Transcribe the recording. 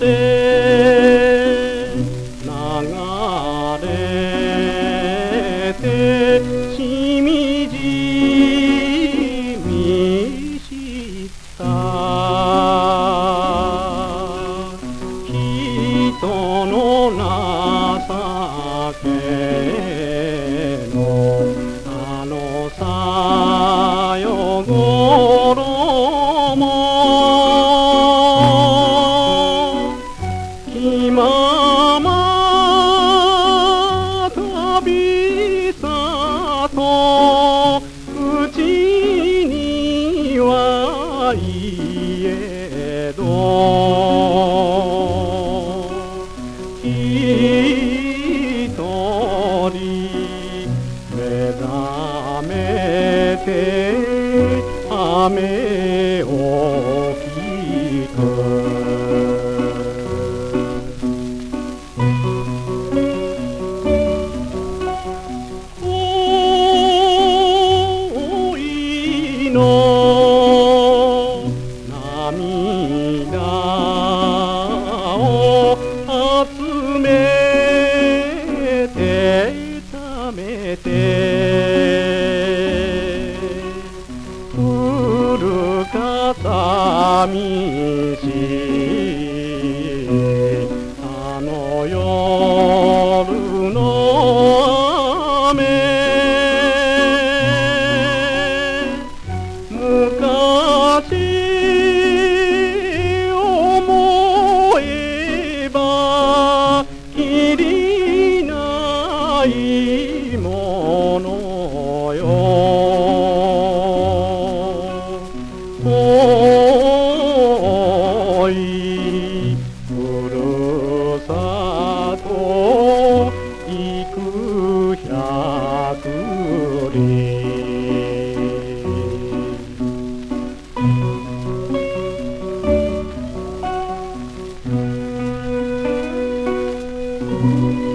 流れてしみじみした。人の情け。ないえど一人目覚めて雨を涙を集めてためて古か寂しいあの夜の雨。いふるさと幾百里うん。